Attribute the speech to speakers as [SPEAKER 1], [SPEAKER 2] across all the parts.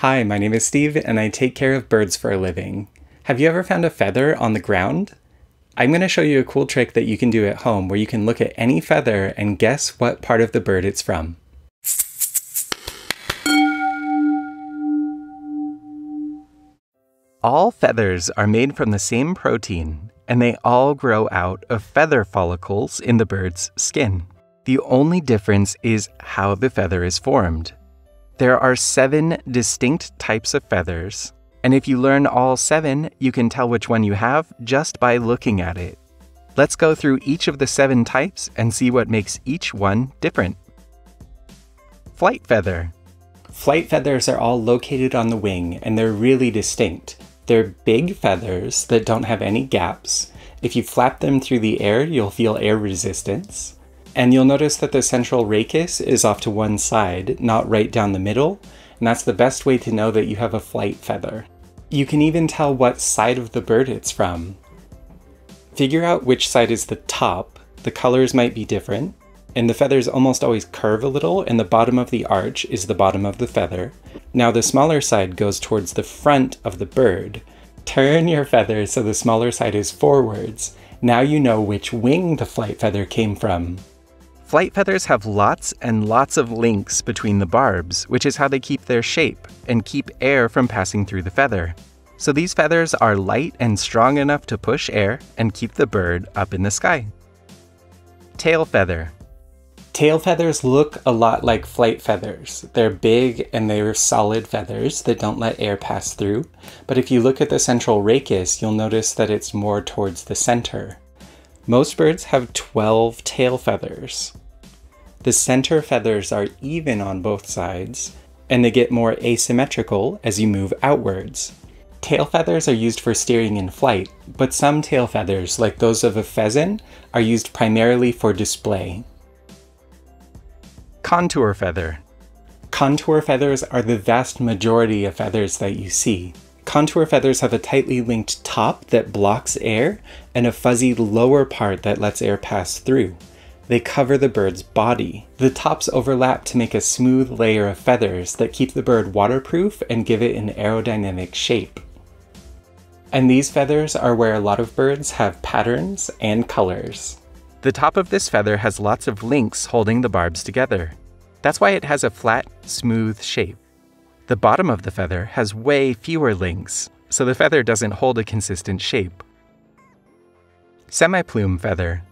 [SPEAKER 1] Hi, my name is Steve, and I take care of birds for a living. Have you ever found a feather on the ground? I'm going to show you a cool trick that you can do at home where you can look at any feather and guess what part of the bird it's from. All feathers are made from the same protein, and they all grow out of feather follicles in the bird's skin. The only difference is how the feather is formed. There are seven distinct types of feathers, and if you learn all seven, you can tell which one you have just by looking at it. Let's go through each of the seven types and see what makes each one different. Flight feather. Flight feathers are all located on the wing and they're really distinct. They're big feathers that don't have any gaps. If you flap them through the air, you'll feel air resistance. And you'll notice that the central rachis is off to one side, not right down the middle, and that's the best way to know that you have a flight feather. You can even tell what side of the bird it's from. Figure out which side is the top, the colors might be different, and the feathers almost always curve a little, and the bottom of the arch is the bottom of the feather. Now the smaller side goes towards the front of the bird. Turn your feather so the smaller side is forwards. Now you know which wing the flight feather came from. Flight feathers have lots and lots of links between the barbs, which is how they keep their shape and keep air from passing through the feather. So these feathers are light and strong enough to push air and keep the bird up in the sky. Tail feather. Tail feathers look a lot like flight feathers. They're big and they're solid feathers that don't let air pass through. But if you look at the central rachis, you'll notice that it's more towards the center. Most birds have 12 tail feathers. The center feathers are even on both sides, and they get more asymmetrical as you move outwards. Tail feathers are used for steering in flight, but some tail feathers, like those of a pheasant, are used primarily for display. Contour feather. Contour feathers are the vast majority of feathers that you see. Contour feathers have a tightly linked top that blocks air and a fuzzy lower part that lets air pass through. They cover the bird's body. The tops overlap to make a smooth layer of feathers that keep the bird waterproof and give it an aerodynamic shape. And these feathers are where a lot of birds have patterns and colors. The top of this feather has lots of links holding the barbs together. That's why it has a flat, smooth shape. The bottom of the feather has way fewer links, so the feather doesn't hold a consistent shape. Semi-plume feather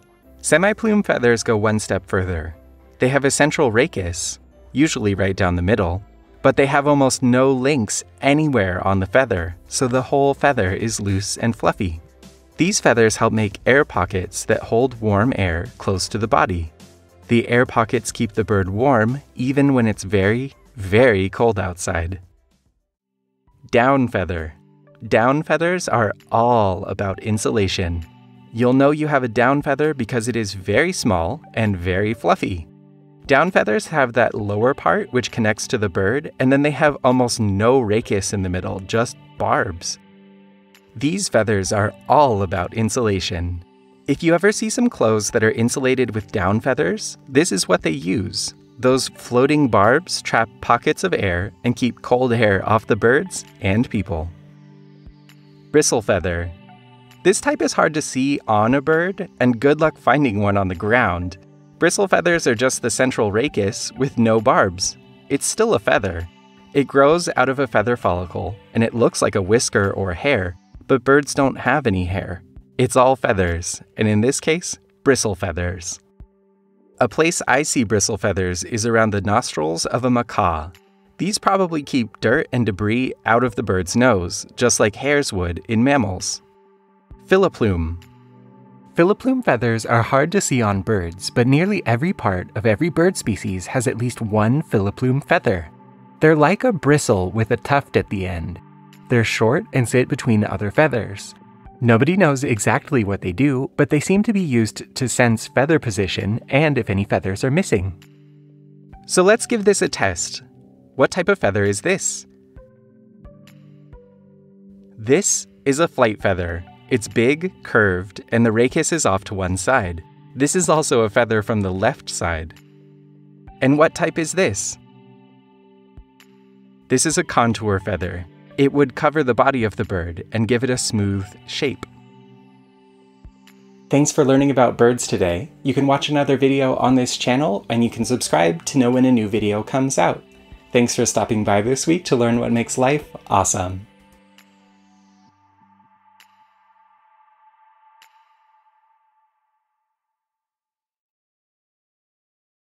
[SPEAKER 1] Semi-plume feathers go one step further. They have a central rachis, usually right down the middle, but they have almost no links anywhere on the feather, so the whole feather is loose and fluffy. These feathers help make air pockets that hold warm air close to the body. The air pockets keep the bird warm even when it's very, very cold outside. Down feather. Down feathers are all about insulation. You'll know you have a down feather because it is very small and very fluffy. Down feathers have that lower part which connects to the bird, and then they have almost no rachis in the middle, just barbs. These feathers are all about insulation. If you ever see some clothes that are insulated with down feathers, this is what they use. Those floating barbs trap pockets of air and keep cold air off the birds and people. Bristle feather this type is hard to see on a bird, and good luck finding one on the ground. Bristle feathers are just the central rachis with no barbs. It's still a feather. It grows out of a feather follicle, and it looks like a whisker or hair, but birds don't have any hair. It's all feathers, and in this case, bristle feathers. A place I see bristle feathers is around the nostrils of a macaw. These probably keep dirt and debris out of the bird's nose, just like hairs would in mammals. Filoplume. Filoplume feathers are hard to see on birds, but nearly every part of every bird species has at least one filoplume feather. They're like a bristle with a tuft at the end. They're short and sit between other feathers. Nobody knows exactly what they do, but they seem to be used to sense feather position and if any feathers are missing. So let's give this a test. What type of feather is this? This is a flight feather. It's big, curved, and the rachis is off to one side. This is also a feather from the left side. And what type is this? This is a contour feather. It would cover the body of the bird and give it a smooth shape. Thanks for learning about birds today. You can watch another video on this channel and you can subscribe to know when a new video comes out. Thanks for stopping by this week to learn what makes life awesome.